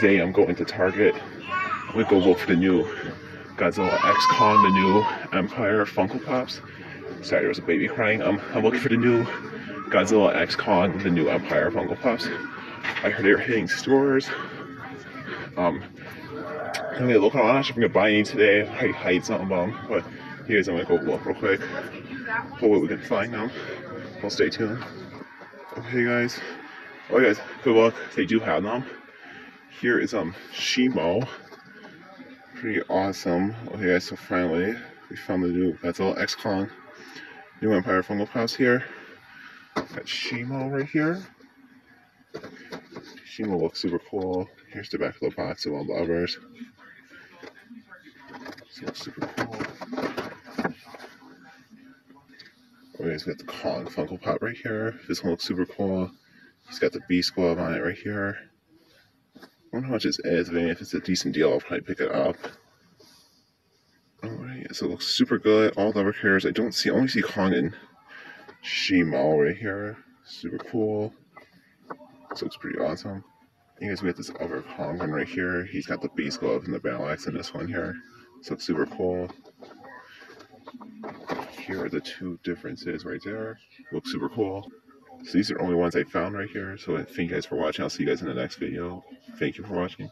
today I'm going to Target. I'm go look for the new Godzilla X Kong, the new Empire Funko Pops. Sorry, there was a baby crying. I'm, I'm looking for the new Godzilla X Kong, the new Empire Funko Pops. I heard they were hitting stores. Um, I'm gonna look around. I'm not gonna buy any today. I hide something, um, but here's I'm gonna go look real quick. For what we can find them. Well, stay tuned. Okay, guys. Oh, guys, good luck. They do have them. Here is um Shimo. Pretty awesome. Okay, guys. So finally, we found the new Godzilla X Kong, new Empire Funko Pops here. Got Shimo right here. Shimo looks super cool. Here's the back of the box of all the others. This looks super cool. Okay, guys, we got the Kong Funko Pop right here. This one looks super cool. He's got the Beast Glove on it right here. Wonder how much this is. I mean, if it's a decent deal, I'll probably pick it up. Alright, so it looks super good. All the other characters, I don't see, I only see Kong and Shimo right here. Super cool. This looks pretty awesome. Guys, we got this other Kong one right here. He's got the Beast Glove and the Battle Axe in this one here. This looks super cool. Here are the two differences right there. Looks super cool. So these are the only ones I found right here. So thank you guys for watching. I'll see you guys in the next video. Thank you for watching.